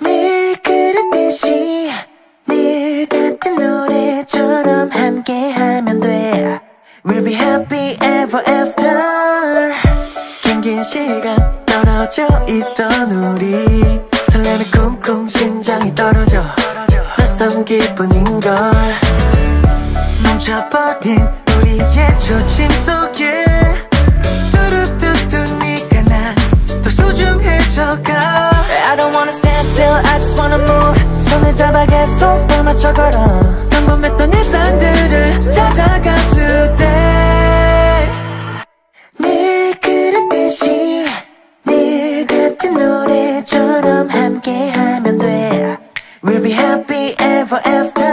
늘 그랬듯이 늘 같은 노래처럼 함께하면 돼. We'll be happy ever after. 긴긴 시간 떨어져 있던 우리. 설레는 쿵쿵 심장이 떨어져 낯선 기분인걸. 멈춰버린 우리의 초침 속 wanna stand still, I just wanna move 손을 잡아 계속 발 맞춰 걸어 평범했던 일상들을 찾아가 today 늘 그랬듯이 늘 같은 노래처럼 함께하면 돼 We'll be happy ever after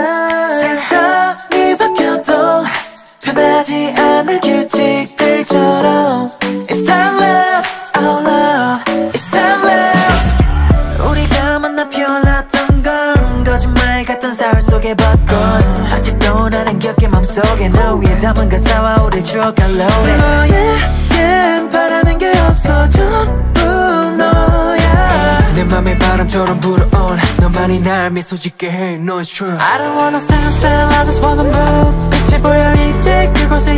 세상이 바뀌어도 변하지 않을 벚꽃 아직도 나는 기억해 맘속에 너 위에 담은 가사와 우리 추억한 노래 너에겐 바라는 게 없어. 전부 너야. 내 맘에 바람처럼 불어온 너만이 날 미소 짓게 해. No true. I don't wanna stand still. I just wanna move. 빛이 보여 이제 그곳을